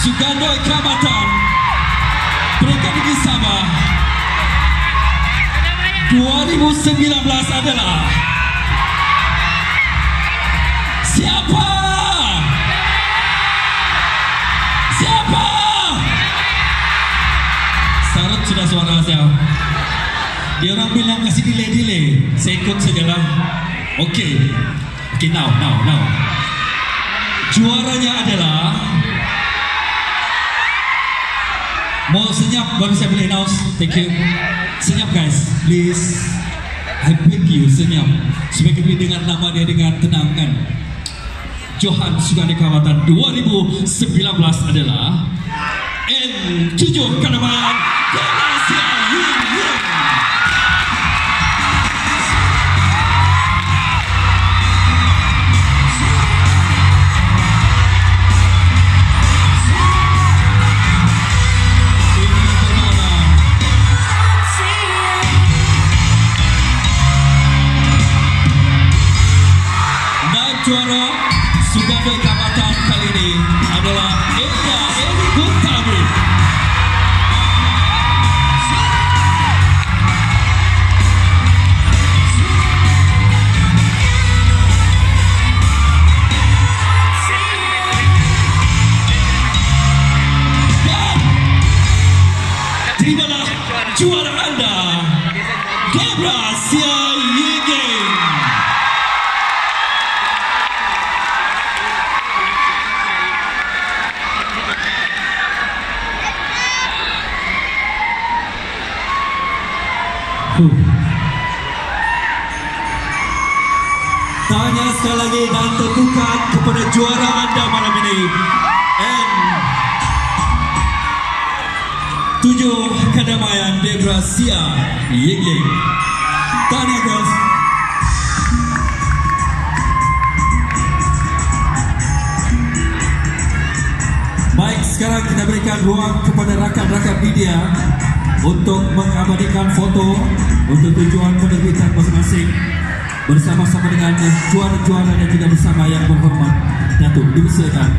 Sugandoi Kramatan Peringkat Negeri Sabah 2019 adalah Siapa? Siapa? Sarut sudah suara saya. Dia orang bilang kasih delay-delay. Saya ikut sajalah Okey. Okey now, now, now. Juaranya adalah Mau senyap baru saya boleh announce. Thank you. Senyap guys. Please I beg you senyap. Supaya kita dengar nama dia dengan tenang kan? Johan Sugandi Kawatan 2019 adalah N7 Kanaman Galasia juara Sugandoi Kawatan kali ini adalah Eka Eri Gutami. Dan terimalah juara anda Debra Sia Tanya sekali lagi dan tentukan kepada juara anda malam ini. And tujuh kedamaian Debra Sia Ying Ying. Tanya guys. Sekarang kita berikan ruang kepada rakan-rakan media untuk mengabadikan foto untuk tujuan penerbitan masing-masing bersama-sama dengan juara-juara dan juga bersama yang berhormat. Datuk, dipersilakan.